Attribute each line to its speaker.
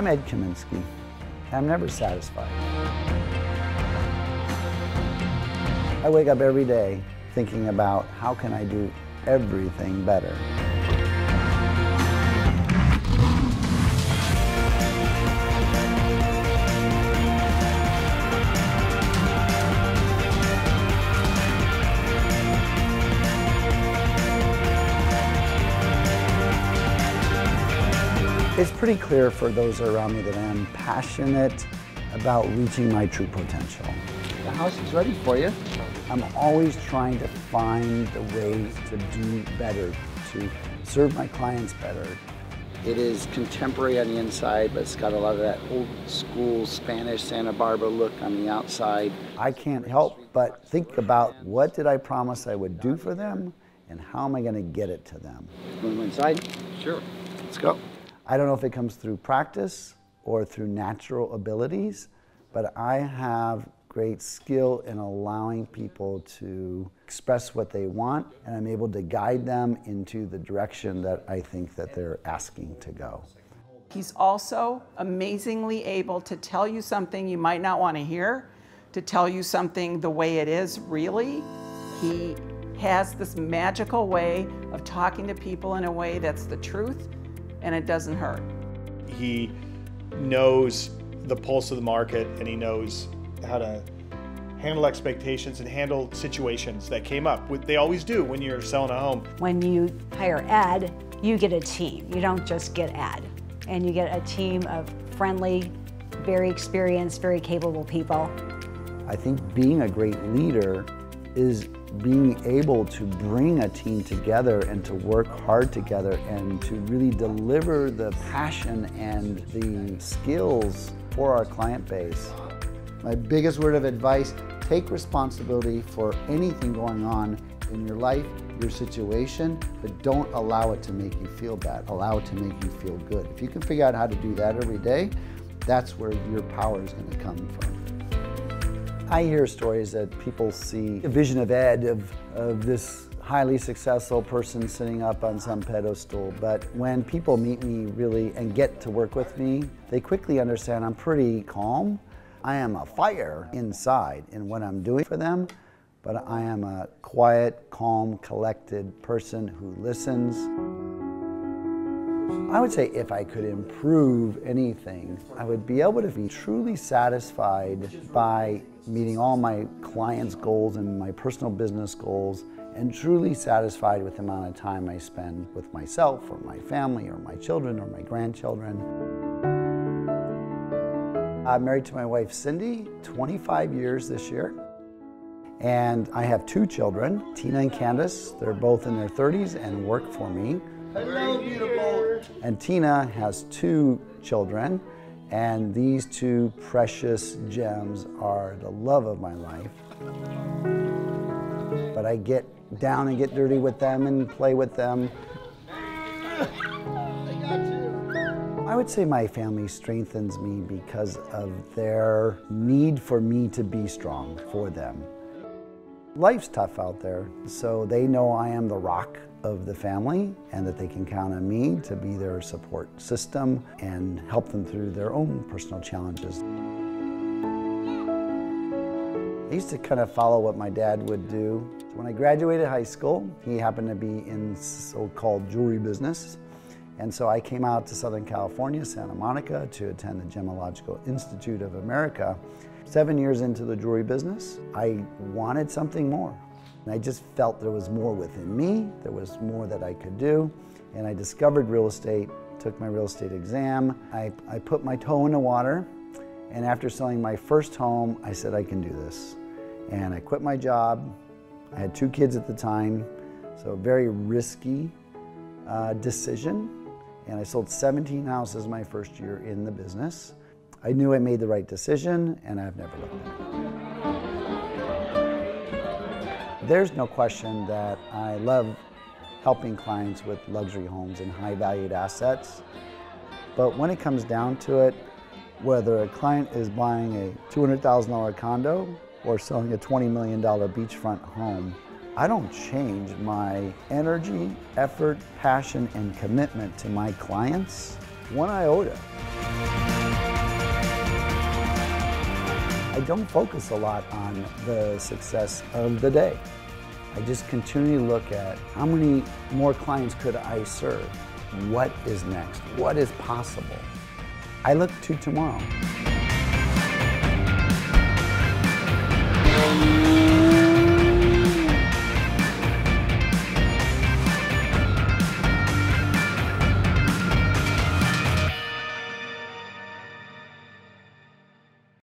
Speaker 1: I'm Ed Kaminsky. I'm never satisfied. I wake up every day thinking about how can I do everything better. It's pretty clear for those around me that I am passionate about reaching my true potential.
Speaker 2: The house is ready for you.
Speaker 1: I'm always trying to find the ways to do better, to serve my clients better.
Speaker 2: It is contemporary on the inside, but it's got a lot of that old school Spanish Santa Barbara look on the outside.
Speaker 1: I can't help but think about what did I promise I would do for them and how am I going to get it to them.
Speaker 2: Want to go inside? Sure. Let's go.
Speaker 1: I don't know if it comes through practice or through natural abilities, but I have great skill in allowing people to express what they want, and I'm able to guide them into the direction that I think that they're asking to go.
Speaker 3: He's also amazingly able to tell you something you might not want to hear, to tell you something the way it is really. He has this magical way of talking to people in a way that's the truth and it doesn't hurt.
Speaker 4: He knows the pulse of the market and he knows how to handle expectations and handle situations that came up. They always do when you're selling a home.
Speaker 5: When you hire Ed, you get a team. You don't just get Ed. And you get a team of friendly, very experienced, very capable people.
Speaker 1: I think being a great leader is being able to bring a team together and to work hard together and to really deliver the passion and the skills for our client base. My biggest word of advice, take responsibility for anything going on in your life, your situation, but don't allow it to make you feel bad. Allow it to make you feel good. If you can figure out how to do that every day, that's where your power is going to come from. I hear stories that people see a vision of Ed, of, of this highly successful person sitting up on some pedestal. But when people meet me really and get to work with me, they quickly understand I'm pretty calm. I am a fire inside in what I'm doing for them, but I am a quiet, calm, collected person who listens. I would say if I could improve anything, I would be able to be truly satisfied by meeting all my clients' goals and my personal business goals and truly satisfied with the amount of time I spend with myself or my family or my children or my grandchildren. I'm married to my wife Cindy, 25 years this year. And I have two children, Tina and Candace. They're both in their 30s and work for me.
Speaker 2: Hello, beautiful.
Speaker 1: And Tina has two children. And these two precious gems are the love of my life. But I get down and get dirty with them and play with them. I would say my family strengthens me because of their need for me to be strong for them. Life's tough out there, so they know I am the rock of the family and that they can count on me to be their support system and help them through their own personal challenges. I used to kind of follow what my dad would do. When I graduated high school, he happened to be in so-called jewelry business. And so I came out to Southern California, Santa Monica, to attend the Gemological Institute of America. Seven years into the jewelry business, I wanted something more. And I just felt there was more within me, there was more that I could do. And I discovered real estate, took my real estate exam. I, I put my toe in the water. And after selling my first home, I said, I can do this. And I quit my job. I had two kids at the time, so a very risky uh, decision and I sold 17 houses my first year in the business. I knew I made the right decision, and I've never looked back. There's no question that I love helping clients with luxury homes and high valued assets. But when it comes down to it, whether a client is buying a $200,000 condo or selling a $20 million beachfront home, I don't change my energy, effort, passion, and commitment to my clients one iota. I don't focus a lot on the success of the day. I just continually look at how many more clients could I serve? What is next? What is possible? I look to tomorrow.